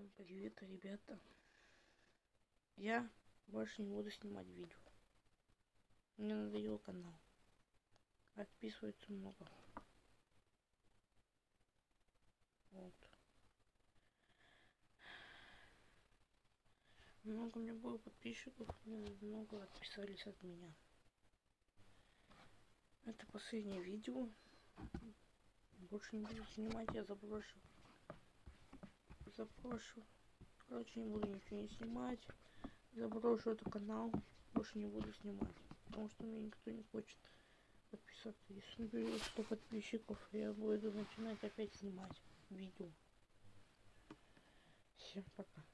Всем привет, ребята. Я больше не буду снимать видео. Мне надоел канал. Отписывается много. Вот. Много меня было подписчиков, много отписались от меня. Это последнее видео. Больше не буду снимать, я заброшу. Заброшу. Короче, не буду ничего не снимать. Заброшу этот канал. Больше не буду снимать. Потому что мне никто не хочет подписаться. Если наберет 100 подписчиков, я буду начинать опять снимать видео. Всем пока.